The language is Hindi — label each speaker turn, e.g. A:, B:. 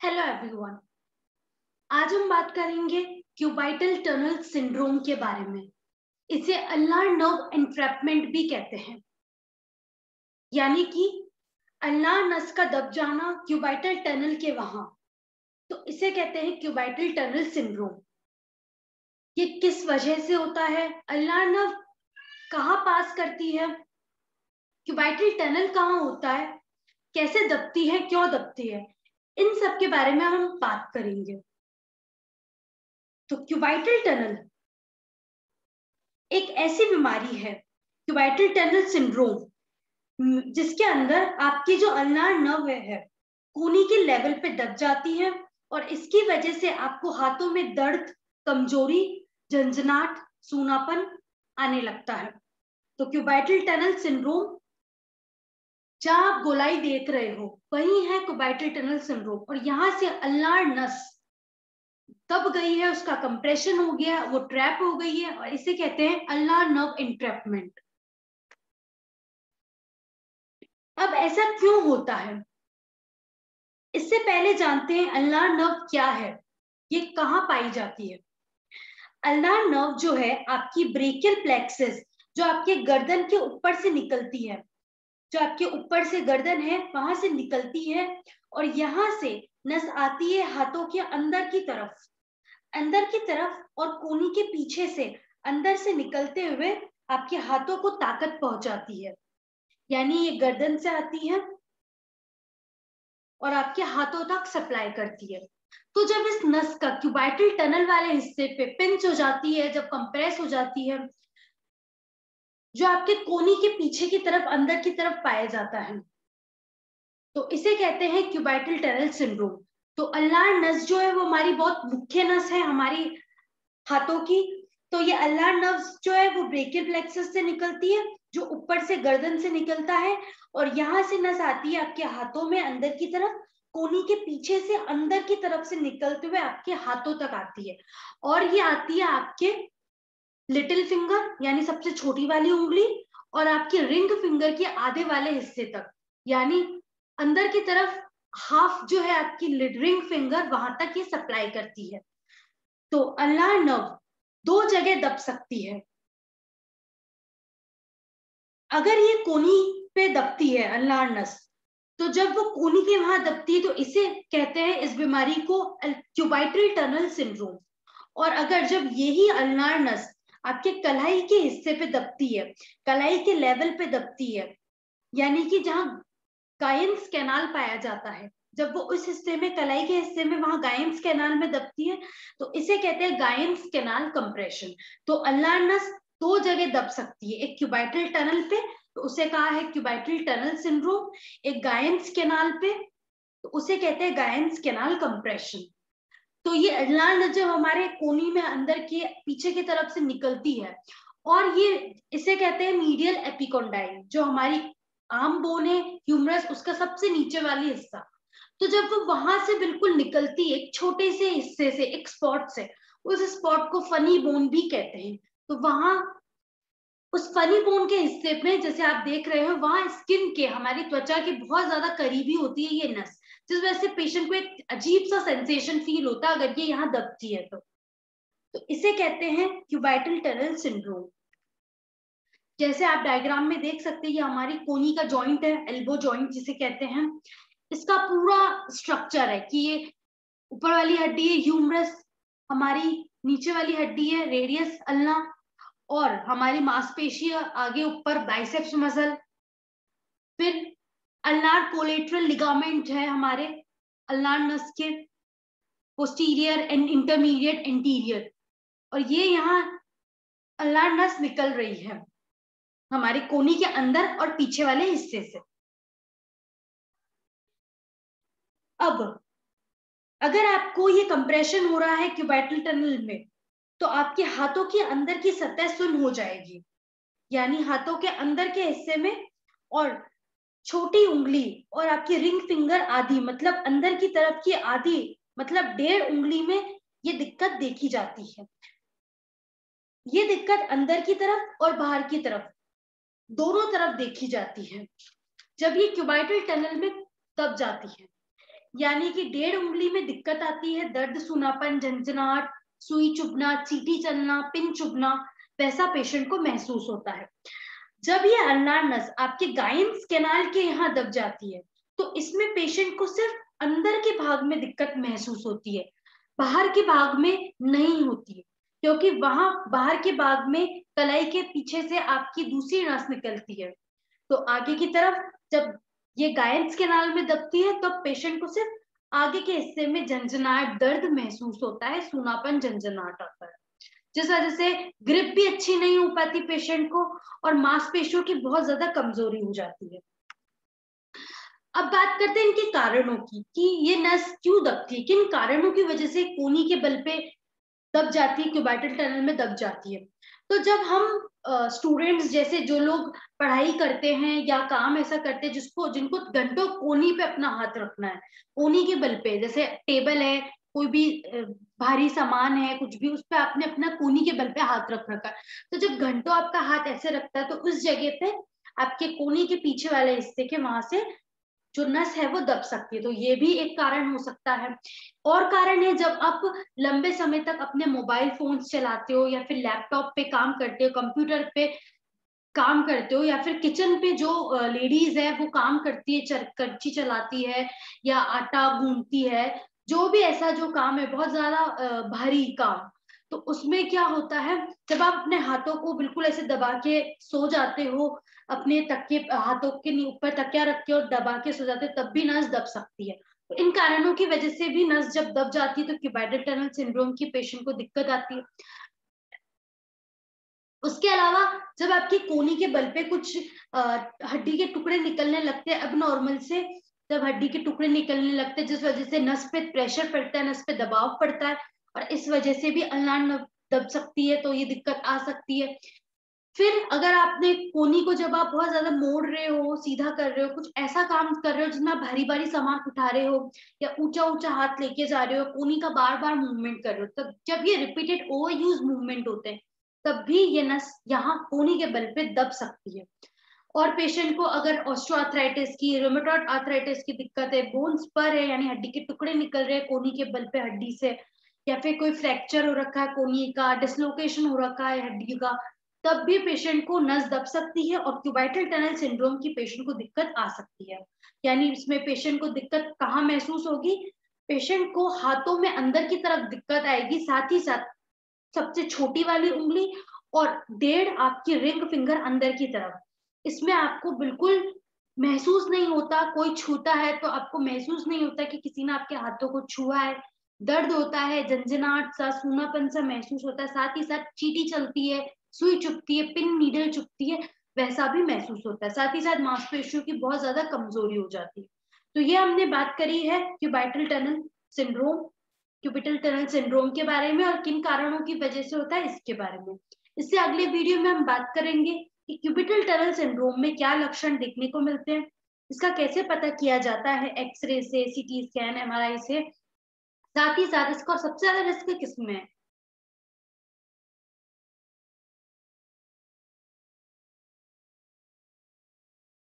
A: हेलो एवरीवन आज हम बात करेंगे क्यूबाइटल टनल सिंड्रोम के बारे में। इसे अल्लार नर्व एंट्रैपमेंट भी कहते हैं। यानी कि अल्लार नस का दब जाना क्यूबाइटल टनल के वहाँ। तो इसे कहते हैं क्यूबाइटल टनल सिंड्रोम ये किस वजह से होता है? अल्लार नर्व कहाँ पास करती है? क्यूबाइटल टनल कहाँ होता है? कैसे दबती है? क्यों दबती है? इन सब के बारे में हम बात करेंगे। तो क्यूबाइटल टनल एक ऐसी बीमारी है क्यूबाइटल टनल सिंड्रोम जिसके अंदर आपकी जो अल्नार नर्व है कोनी के लेवल पे दब जाती है और इसकी वजह से आपको हाथों में दर्द, कमज़ोरी झंझनाट सूनापन आने लगता है। तो क्यूबाइटल टनल सिंड्रोम जहाँ आप गोलाई देख रहे हो, वही है कुबाइटल टनल सिंड्रोम और यहाँ से अल्लार नस। दब गई है, उसका कंप्रेशन हो गया, वो ट्रैप हो गई है, और इसे कहते हैं अल्लार नर्व इंट्रैपमेंट अब ऐसा क्यों होता है? इससे पहले जानते हैं अल्लार नर्व क्या है, ये कहाँ पाई जाती है। अल्लार नर्व जो है, आपकी ब्रेकियल प्लेक्सिस जो आपके गर्दन के ऊपर से निकलती है जो आपके ऊपर से गर्दन है, वहाँ से निकलती है और यहाँ से नस आती है हाथों के अंदर की तरफ़। अंदर की तरफ़ और कोनी के पीछे से, अंदर से निकलते हुए आपके हाथों को ताकत पहुंचाती है। यानी ये गर्दन से आती है और आपके हाथों तक सप्लाई करती है। तो जब इस नस का क्यूबाइटल टनल वाले हिस्से पे पिंच हो जाती है, जब कंप्रेस हो जाती है जो आपके कोनी के पीछे की तरफ़, अंदर की तरफ़ पाया जाता है। तो इसे कहते हैं क्यूबाइटल टनल सिंड्रोम तो अल्लार नस जो है, वो हमारी बहुत मुख्य नस है हमारी हाथों की। तो ये अल्लाह नर्व्स जो है, वो ब्रेकियल प्लेक्सस से निकलती है, जो ऊपर से गर्दन से निकलता है और यहाँ से नस आती है आपके हाथों में अंदर की तरफ़, कोनी के पीछे से अंदर की तरफ़ से निकलते हुए आपके हाथों तक आती है। और ये आती है आपके लिटिल फिंगर, यानी सबसे छोटी वाली उंगली और आपकी रिंग फिंगर के आधे वाले हिस्से तक, यानी अंदर की तरफ़ हाफ़ जो है आपकी रिंग फिंगर वहाँ तक ये सप्लाई करती है। तो अल्लाह नव, दो जगह दब सकती है। अगर ये कोनी पे दबती है, अल्लाह नस तो जब वो कोनी के वहाँ दबती है तो इसे कहते हैं इस बीमारी को क्यूबाइटल टनल सिंड्रोम और अगर जब यही अल्नार नस आपके कलाई के हिस्से पे दबती है, कलाई के लेवल पे दबती है। यानी कि जहाँ गायंस कैनाल पाया जाता है, जब वो उस हिस्से में, कलाई के हिस्से में वहाँ गायंस कैनाल में दबती है तो इसे कहते हैं गायंस कैनाल कंप्रेशन तो अल्लाह नस दो जगह दब सकती है, एक क्यूबाइटल टनल पे तो उसे कहा है क्यूबाइटल टनल सिंड्रोम एक गायंस कैनाल पे तो उसे कहते हैं गायंस कैनाल कंप्रेशन तो ये अजलान जब हमारे कोनी में अंदर के पीछे की तरफ़ से निकलती है। और ये इसे कहते हैं मीडियल एपिकोंडाइल जो हमारी आम बोन है ह्यूमरस उसका सबसे नीचे वाली हिस्सा। तो जब वो वहाँ से बिल्कुल निकलती है, एक छोटे से हिस्से से, एक स्पॉट से, उस स्पॉट को फनी बोन भी कहते हैं। तो वहाँ, उस फनी बोन के हिस्से में, जैसे आप देख रहे हो, वहाँ स्किन के, हमारी त्वचा के बहुत ज़्यादा करीबी होती है ये नस। जिस वजह से पेशेंट को एक अजीब सा सेंसेशन फील होता है, अगर ये यहाँ दबती है तो। तो इसे कहते हैं क्यूबाइटल टनल सिंड्रोम जैसे आप डायग्राम में देख सकते हैं, ये हमारी कोनी का जॉइंट है एल्बो जॉइंट जिसे कहते हैं। इसका पूरा स्ट्रक्चर है कि ये ऊपर वाली हड्डी है ह्यूमरस हमारी नीचे वाली हड्डी है रेडियस अल्ना और हमारी मांसपेशी आगे ऊपर बाइसेप्स मसल फिर अल्नार कोलेट्रल लिगामेंट है हमारे, अल्नार नस के पोस्टीरियर एंड इंटरमीडिएट एंटीरियर और ये यहाँ अल्नार नस निकल रही है हमारे कोनी के अंदर और पीछे वाले हिस्से से। अब, अगर आपको ये कंप्रेशन हो रहा है क्यूबाइटल टनल में तो आपके हाथों के अंदर की सतह सुन हो जाएगी। यानी हाथों के अंदर के हिस्से में और छोटी उंगली और आपकी रिंग फिंगर आधी मतलब अंदर की तरफ़ की आधी मतलब डेढ़ उंगली में ये दिक्कत देखी जाती है। ये दिक्कत अंदर की तरफ़ और बाहर की तरफ़, दोनों तरफ़ देखी जाती है। जब ये क्यूबाइटल टनल में दब जाती है, यानी कि डेढ़ उंगली में दिक्कत आती है, दर्द, सुनापन झंझनाट सुई चुभना, चीटी चलना, पिन चुभना, वैसा पेशेंट को महसूस होता है। जब ये अल्नार नस आपके गाइंस कैनाल के यहाँ दब जाती है तो इसमें पेशेंट को सिर्फ़ अंदर के भाग में दिक्कत महसूस होती है, बाहर के भाग में नहीं होती है, क्योंकि वहाँ बाहर के भाग में कलाई के पीछे से आपकी दूसरी नस निकलती है। तो आगे की तरफ़ जब ये गायंस के नाल में दबती है तो पेशेंट को सिर्फ़ आगे के हिस्से में झंझनाट दर्द महसूस होता है, सुनापन झंझनाट आता है। जिस वजह से ग्रिप भी अच्छी नहीं हो पाती पेशेंट को और मांसपेशियों की बहुत ज़्यादा कमज़ोरी हो जाती है। अब बात करते हैं इनके कारणों की, कि ये नस क्यों दबती है? किन कारणों की वजह से कोनी के बल पे दब जाती है क्यूबाइटल टनल में दब जाती है? तो जब हम स्टूडेंट्स जैसे जो लोग पढ़ाई करते हैं या काम ऐसा करते हैं जिसको, जिनको घंटों कोनी पे अपना हाथ रखना है कोनी के बल पे, जैसे टेबल है, कोई भी भारी सामान है, कुछ भी, उस पर आपने अपना कोनी के बल पे हाथ रख रखा तो जब घंटों आपका हाथ ऐसे रखता है तो उस जगह पे आपके कोनी के पीछे वाले हिस्से के वहाँ से जो नस है, वो दब सकती है। तो ये भी एक कारण हो सकता है। और कारण है, जब आप लंबे समय तक अपने मोबाइल फ़ोन चलाते हो या फिर लैपटॉप पे काम करते हो, कंप्यूटर पे काम करते हो, या फिर किचन पे जो लेडीज़ है, वो काम करती है करची चलाती है या आटा गूंदती है जो भी ऐसा जो काम है, बहुत ज़्यादा भारी काम। तो उसमें क्या होता है, जब आप अपने हाथों को बिल्कुल ऐसे दबा के सो जाते हो, अपने तकिए, हाथों के ऊपर तकिया रख के और दबा के सो जाते तब भी नस दब सकती है। तो इन कारणों की वजह से भी नस जब दब जाती है तो क्यूबाइडल टनल सिंड्रोम की पेशेंट को दिक्कत आती है। उसके अलावा, जब आपकी कोनी के बल पे कुछ हड्डी के टुकड़े निकलने लगते हैं अब नॉर्मल से जब हड्डी के टुकड़े निकलने लगते हैं, जिस वजह से नस पे प्रेशर पड़ता है, नस पे दबाव पड़ता है, और इस वजह से भी अल्लाह दब सकती है तो ये दिक्कत आ सकती है। फिर अगर आपने कोनी को जब आप बहुत ज़्यादा मोड़ रहे हो, सीधा कर रहे हो, कुछ ऐसा काम कर रहे हो, जिसमें आप भारी भारी सामान उठा रहे हो, या ऊँचा ऊँचा हाथ लेके जा रहे हो कोनी का बार बार मूवमेंट कर रहे हो, तब जब ये रिपीटेड ओवर यूज़ मूवमेंट होते हैं, तब भी ये नस यहाँ कोनी के बल पे दब सकती है। और पेशेंट को अगर ऑस्ट्रोआर्थराइटिस की रोमेटॉइड आर्थराइटिस की दिक्कत है बोन्स पर है, यानी हड्डी के टुकड़े निकल रहे हैं कोनी के बल पे हड्डी से, या फिर कोई फ्रैक्चर हो रखा है कोनी का डिसलोकेशन हो रखा है हड्डी का, तब भी पेशेंट को नस दब सकती है और क्यूबाइटल टनल सिंड्रोम की पेशेंट को दिक्कत आ सकती है। यानी इसमें पेशेंट को दिक्कत कहाँ महसूस होगी? पेशेंट को हाथों में अंदर की तरफ़ दिक्कत आएगी, साथ ही साथ सबसे छोटी वाली उंगली और डेढ़ आपकी रिंग फिंगर अंदर की तरफ़। इसमें आपको बिल्कुल महसूस नहीं होता, कोई छूता है तो आपको महसूस नहीं होता कि किसी ने आपके हाथों को छुआ है। दर्द होता है झंझनाट सा, सूनापन सा महसूस होता है, साथ ही साथ चीटी चलती है, सुई चुपती है, पिन नीडल चुपती है, वैसा भी महसूस होता है। साथ ही साथ मांसपेशियों की बहुत ज़्यादा कमज़ोरी हो जाती है। तो ये हमने बात करी है cubital tunnel syndrome cubital tunnel syndrome के बारे में और किन कारणों की वजह से होता है, इसके बारे में। इससे अगले वीडियो में हम बात करेंगे। क्यूबिटल टनल सिंड्रोम में क्या लक्षण देखने को मिलते हैं? इसका कैसे पता किया जाता है? एक्सरे से सीटी स्कैन एमआरआई से? साथ ही साथ इसका सबसे ज़्यादा रिस्क किसमें है?